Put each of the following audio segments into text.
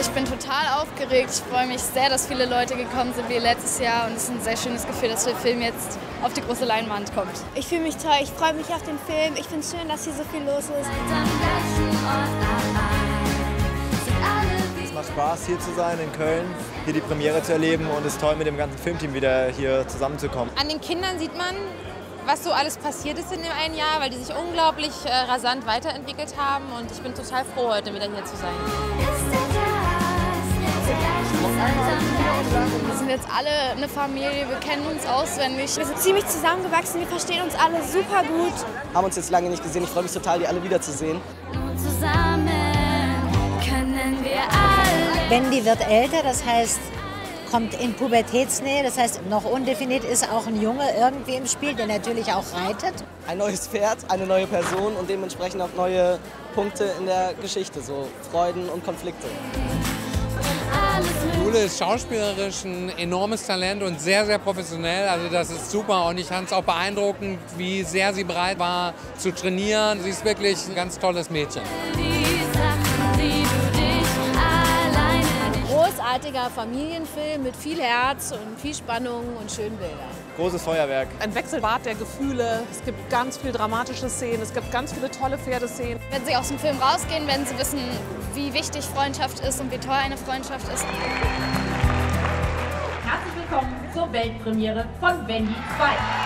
Ich bin total aufgeregt. Ich freue mich sehr, dass viele Leute gekommen sind wie letztes Jahr. Und es ist ein sehr schönes Gefühl, dass der Film jetzt auf die große Leinwand kommt. Ich fühle mich toll, ich freue mich auf den Film. Ich finde es schön, dass hier so viel los ist. Es macht Spaß, hier zu sein in Köln, hier die Premiere zu erleben und es ist toll, mit dem ganzen Filmteam wieder hier zusammenzukommen. An den Kindern sieht man, was so alles passiert ist in dem einen Jahr, weil die sich unglaublich äh, rasant weiterentwickelt haben und ich bin total froh, heute wieder hier zu sein. Wir sind jetzt alle eine Familie, wir kennen uns auswendig. Wir sind ziemlich zusammengewachsen, wir verstehen uns alle super gut. Haben uns jetzt lange nicht gesehen. Ich freue mich total, die alle wiederzusehen. Zusammen. Wendy wird älter, das heißt, kommt in Pubertätsnähe, das heißt, noch undefiniert ist auch ein Junge irgendwie im Spiel, der natürlich auch reitet. Ein neues Pferd, eine neue Person und dementsprechend auch neue Punkte in der Geschichte, so Freuden und Konflikte. Jule ist schauspielerisch ein enormes Talent und sehr, sehr professionell. Also das ist super und ich fand es auch beeindruckend, wie sehr sie bereit war zu trainieren. Sie ist wirklich ein ganz tolles Mädchen. Großartiger Familienfilm mit viel Herz und viel Spannung und schönen Bildern. Großes Feuerwerk. Ein Wechselbad der Gefühle. Es gibt ganz viel dramatische Szenen. Es gibt ganz viele tolle Pferdeszenen. Wenn Sie aus dem Film rausgehen, werden Sie wissen, wie wichtig Freundschaft ist und wie toll eine Freundschaft ist. Herzlich willkommen zur Weltpremiere von Wendy 2.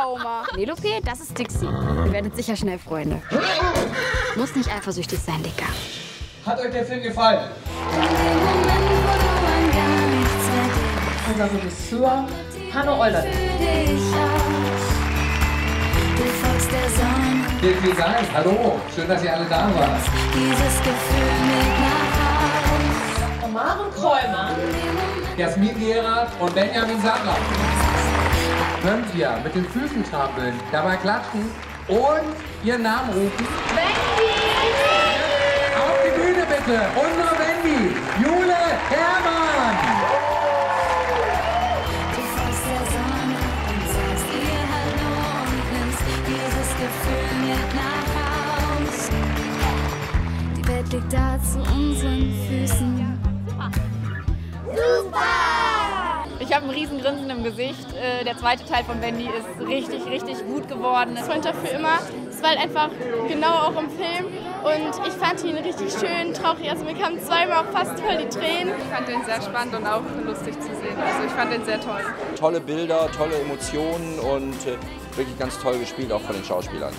Lecker, Oma. Penelope, das ist Dixie. Ihr werdet sicher schnell Freunde. Muss nicht eifersüchtig sein, Dicker. Hat euch der Film gefallen? Unser Regisseur Hanno Euler. Vielen, vielen Dank. Hallo, schön, dass ihr alle da wart. Maren Kräumer. Jasmin Gerard und Benjamin Sattler. Könnt ihr mit den Füßen trampeln, dabei klatschen und ihren Namen rufen? Wendy! Auf die Bühne bitte! Unsere Wendy! Jule Hermann! Die Welt liegt da zu unseren Füßen. Super! Ich habe ein riesen Grinsen im Gesicht. Äh, Der zweite Teil von Wendy ist richtig, richtig gut geworden. Freundschaft für immer. Es war halt einfach genau auch im Film. Und ich fand ihn richtig schön, traurig. Also mir kamen zweimal auch fast voll die Tränen. Ich fand den sehr spannend und auch lustig zu sehen. Also ich fand den sehr toll. Tolle Bilder, tolle Emotionen und äh, wirklich ganz toll gespielt, auch von den Schauspielern.